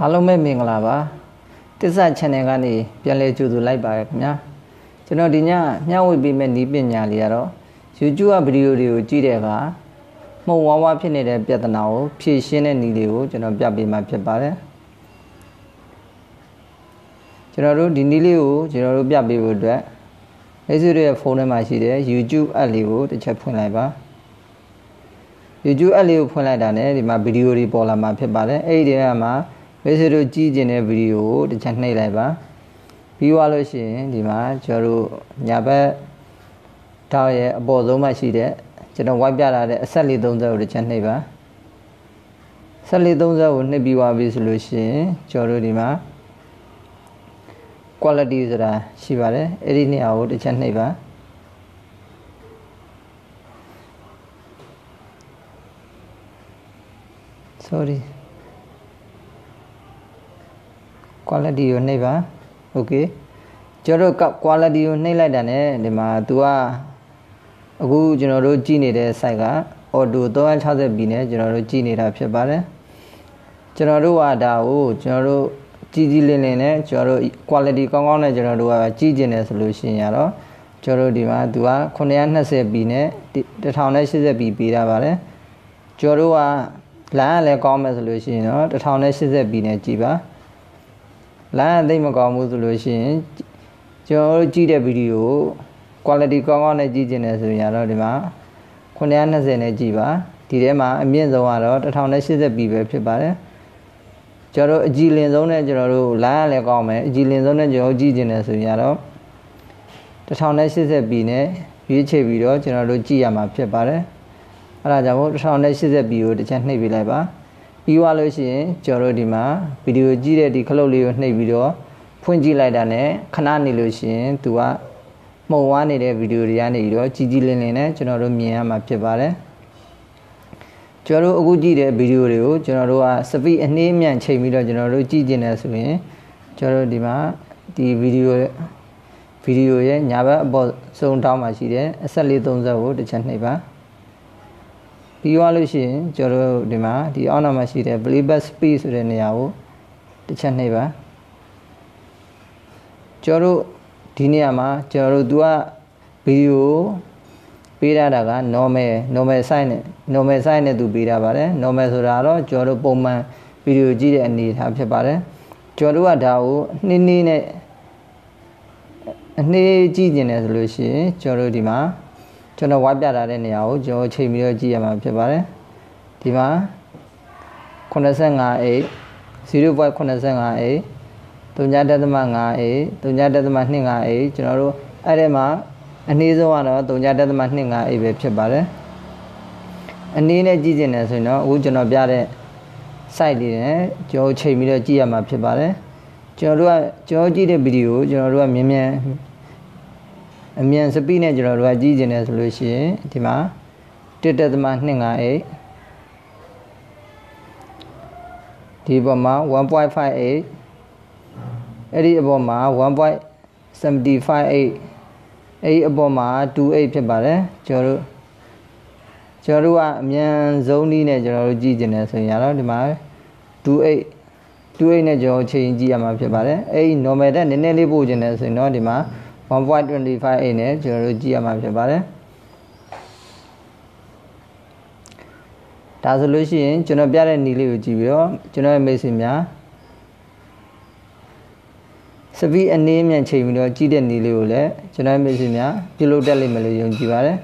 အားလုံးပဲမင်္ဂလာပါတစ္ဆ channel ကနေပြန်လည်ကြိုဆိုလိုက်ပါရခင်ဗျာကျွန်တော်ဒီညမျှဝေပေးမဲ့ဤပညာလေးကတော့ YouTube ကဗီဒီယိုတွေကိုကြည့်တဲ့အခါမှုံဝါးဝါဖြစ်နေတဲ့ပြဿနာကိုဖြေရှင်းတဲ့နည်းလေးကိုကျွန်တော်ပြပေးမှာဖြစ်ပါတယ်ကျွန်တော်တို့ဒီနည်းလေးကိုကျွန်တော်တို့ပြပေးဖို့အတွက်လက်စွပ်ရဲ့ဖုန်းထဲမှာရှိတဲ့ YouTube app လေးကိုတစ်ချက်ဖွင့်လိုက်ပါ YouTube app လေးကိုဖွင့်လိုက်တာနဲ့ဒီမှာဗီဒီယိုတွေပေါ်လာမှာဖြစ်ပါတယ်အဲ့ဒီထဲမှာ မိတ်ဆွေတို့ကြည့်ကျင်တဲ့ဗီဒီယိုကိုတစ်ချက်နှိပ်လိုက်ပါပြီးသွားလို့ရှိရင်ဒီမှာကျွန်တော်တို့ညာဘက်ထောက်ရဲ့အပေါ်ဆုံးမှာရှိတဲ့ကျွန်တော်ဝိုက်ပြလာတဲ့အဆက်လေး30ကိုတစ်ချက်နှိပ်ပါဆက်လေး30ကိုနှိပ်ပြီးသွားပြီဆိုလို့ရှိရင်ကျွန်တော်တို့ဒီမှာ quality ဆိုတာရှိပါတယ်အဲ့ဒီနေရာကိုတစ်ချက်နှိပ်ပါ sorry quality ကိုနှိပ်ပါ okay ကျွန်တော်တို့ quality ကိုနှိပ်လိုက်တာ ਨੇ ဒီမှာ तू ကအခုကျွန်တော်တို့ကြည့်နေတဲ့ site က auto 360p နဲ့ကျွန်တော်တို့ကြည့်နေတာဖြစ်ပါတယ်ကျွန်တော်တို့ကဒါကိုကျွန်တော်တို့ကြည်ကြည်လင်လင်နဲ့ကျွန်တော်တို့ quality ကောင်းကောင်းနဲ့ကျွန်တော်တို့ကကြည့်ကျင်တယ်ဆိုလို့ရှိရင်ရတော့ကျွန်တော်တို့ဒီမှာ तू က 920p နဲ့ 1080p ပေးတာပါတယ်ကျွန်တော်တို့ကလမ်းကလည်းကောင်းမယ်ဆိုလို့ရှိရင်တော့ 1080p နဲ့ကြည်ပါ လမ်းကသိမကောင်းဘူးဆိုလို့ရှိရင်ကျွန်တော်တို့ကြည့်တဲ့ဗီဒီယို quality ကောင်းကောင်းနဲ့ကြည့်ကျင်တယ်ဆိုရင်တော့ဒီမှာ920နဲ့ကြည်ပါဒီထဲမှာအမြင့်ဆုံးကတော့ 1080p ပဲဖြစ်ပါတယ်ကျွန်တော်တို့အကြည်လင်ဆုံးနဲ့ကျွန်တော်တို့လမ်းကလည်းကောင်းမယ်အကြည်လင်ဆုံးနဲ့ကျွန်တော်ကြည့်ကျင်တယ်ဆိုရင်တော့ 1080p နဲ့ရွေးချယ်ပြီးတော့ကျွန်တော်တို့ကြည့်ရမှာဖြစ်ပါတယ်အဲ့ဒါကြောင့်မို့ 1080p ကိုတစ်ချက်နှိပ်ပေးလိုက်ပါ ပြီးသွားလို့ရှိရင်ကျွန်တော်တို့ဒီမှာဗီဒီယိုကြည့်တဲ့ဒီခလုတ်လေးကိုနှိပ်ပြီးတော့ဖွင့်ကြည့်လိုက်တာ ਨੇ ခဏနေလို့ရှိရင်သူကမှုံဝါးနေတဲ့ဗီဒီယိုတွေကနေပြီးတော့ကြီးကြီးလင်းလင်းနဲ့ကျွန်တော်တို့မြင်ရမှာဖြစ်ပါတယ်ကျွန်တော်တို့အခုကြည့်တဲ့ဗီဒီယိုတွေကိုကျွန်တော်တို့ကစပီအနှေးမြန်ချိန်ပြီးတော့ကျွန်တော်တို့ကြည့်ကျင်တယ်ဆိုရင်ကျွန်တော်တို့ဒီမှာဒီဗီဒီယိုဗီဒီယိုရဲ့ညာဘက်အပေါ်ဆုံးတောင်းမှာရှိတဲ့အဆက်လေး30ကိုတစ်ချက်နှိပ်ပါ ပြီးသွားလို့ရှိရင်ကျွန်တော်တို့ဒီမှာဒီအောက်နောက်မှာရှိတဲ့ playback speed ဆိုတဲ့နေရာကိုတစ်ချက်နှိပ်ပါကျွန်တော်တို့ဒီနေရာမှာကျွန်တော်တို့ तू ကဗီဒီယိုပေးရတာက normal normal size နဲ့ normal size နဲ့ तू ပေးတာပါတယ် normal ဆိုတာတော့ကျွန်တော်တို့ပုံမှန်ဗီဒီယိုကြည့်တဲ့အနေအထားဖြစ်ပါတယ်ကျွန်တော်တို့ကဒါကိုနှင်းနှင်းနဲ့အနှေးကြည့်ကျင်တယ်ဆိုလို့ရှိရင်ကျွန်တော်တို့ဒီမှာ ကျွန်တော်ဝါပြထားတဲ့နေရာကိုကျွန်တော်ချိန်ပြီးတော့ကြည့်ရမှာဖြစ်ပါတယ်ဒီမှာ85 8 0.85 8 3.5a 3.25a ကျွန်တော်တို့အဲ့ဒီမှာအနည်းဆုံးကတော့ 3.25a ပဲဖြစ်ပါတယ်အနည်းနဲ့ကြည့်ကျင်တယ်ဆိုရင်တော့အခုကျွန်တော်ပြတဲ့ site လေးနဲ့ကျွန်တော်ချိန်ပြီးတော့ကြည့်ရမှာဖြစ်ပါတယ်ကျွန်တော်တို့ကကျွန်တော်ကြည့်တဲ့ဗီဒီယိုကိုကျွန်တော်တို့ကမြန်မြန် အမြန်စပိနဲ့ကျွန်တော်တို့ကကြည့်ကျင်တယ်ဆိုလို့ရှိရင်ဒီမှာ 1.25a ဒီပေါ်မှာ1.58အဲ့ဒီအပေါ်မှာ1.758အဲ့ဒီအပေါ်မှာ28ဖြစ်ပါတယ်ကျွန်တော်တို့ကျွန်တော်တို့ကအမြန်ဆုံးနည်းနဲ့ကျွန်တော်တို့ကြည့်ကျင်တယ်ဆိုရင်တော့ဒီမှာ28 28နဲ့ကျွန်တော်ချိန်ကြည့်ရမှာဖြစ်ပါတယ်အဲ့ဒီ normal တက်နည်းနည်းလေးပို့ကျင်တယ်ဆိုရင်တော့ဒီမှာ 1.258နဲ့ကျွန်တော်တို့ကြည့်ရမှာဖြစ်ပါတယ်ဒါဆိုလို့ရှိရင်ကျွန်တော်ပြတဲ့နည်းလေးကိုကြည့်ပြီးတော့ကျွန်တော်ရဲ့မိတ်ဆွေများစပီးအနေနဲ့ချိန်ပြီးတော့ကြည့်တဲ့နည်းလေးကိုလည်းကျွန်တော်မိတ်ဆွေများပြုလုပ်တတ်လိမ့်မယ်လို့ယုံကြည်ပါတယ်